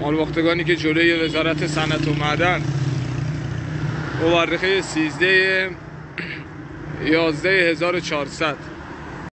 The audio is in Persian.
مالباختگانی که جلوی وزارت صنعت و معدن مورخه 13 11400